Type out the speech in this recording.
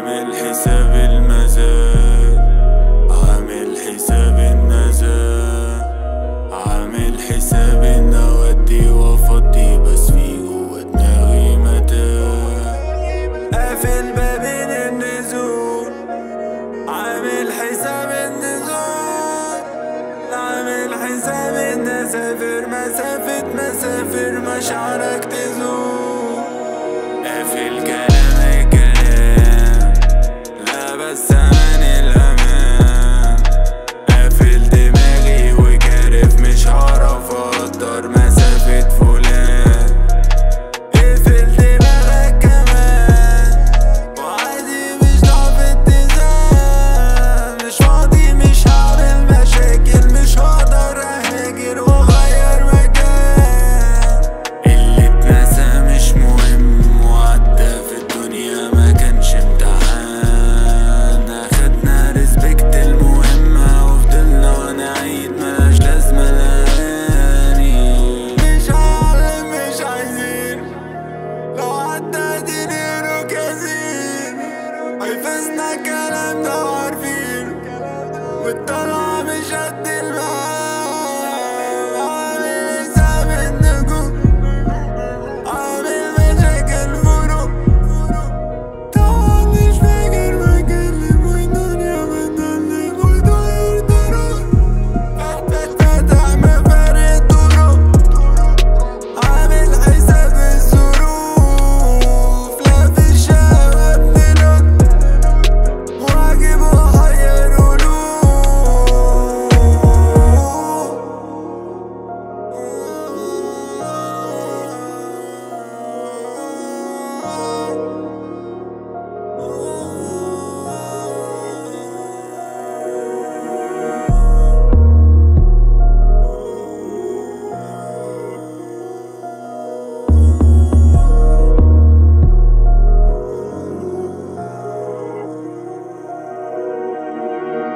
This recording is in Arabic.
عامل حساب المزاد. عامل حساب النزاد. عامل حساب إن أودي وأفضي بس في جوا دماغي متى قافل بابين النزول. عامل حساب النزول عامل حساب إن أسافر مسافة مسافر مشاعرك تزول. عدى دينيرو كثير. الكلام ده